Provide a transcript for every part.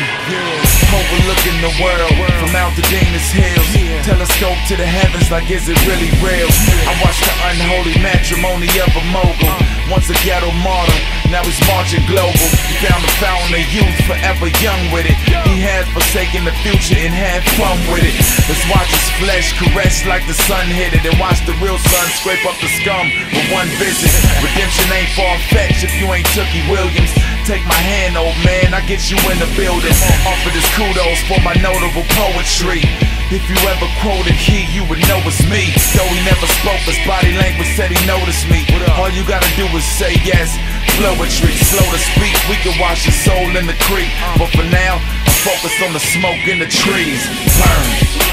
Overlooking the world from Altadena's Hills. Telescope to the heavens, like is it really real? I watch the unholy matrimony of a mogul. Once a ghetto martyr, now he's marching global. He found the fountain of youth, forever young with it. He has forsaken the future and had fun with it. Let's watch his flesh caress like the sun hit it, and watch the real sun scrape up the scum with one visit. Redemption ain't far fetched if you ain't Tookie Williams. Take my hand, old man, I get you in the building. Offer this kudos for my notable poetry. If you ever quoted he, you would know it's me. Though he never spoke, his body language said he noticed me. All you gotta do is say yes. Poetry, slow to speak, we can wash your soul in the creek. But for now, I focus on the smoke in the trees. Burn.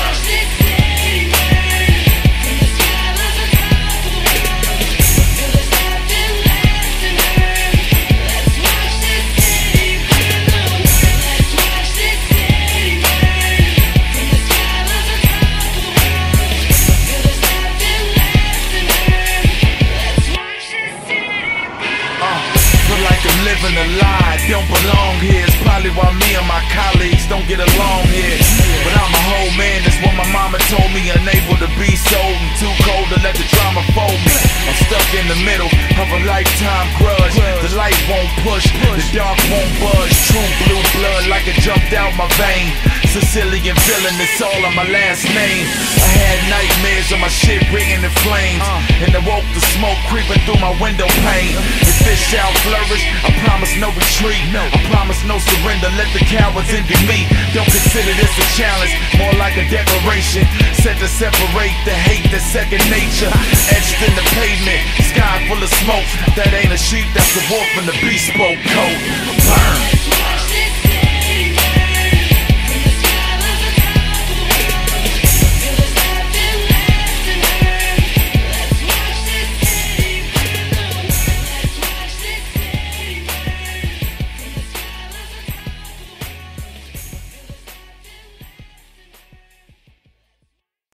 Don't belong here. It's probably why me and my colleagues don't get along here. But I'm a whole man, that's what my mama told me. Unable to be sold and too cold to let the drama fold me. I'm stuck in the middle of a lifetime grudge. The light won't push, the dark won't budge. True blue blood like it jumped out my vein. Sicilian villain, it's all on my last name. I had nightmares my shit ringing in flames. Uh. And I woke the smoke creeping through my window pane. Uh. If this shall flourish, I promise no retreat. I promise no surrender. Let the cowards envy me. Don't consider this a challenge, more like a declaration. Set to separate the hate that's second nature. Etched in the pavement, sky full of smoke. That ain't a sheep, that's a wolf in the bespoke coat.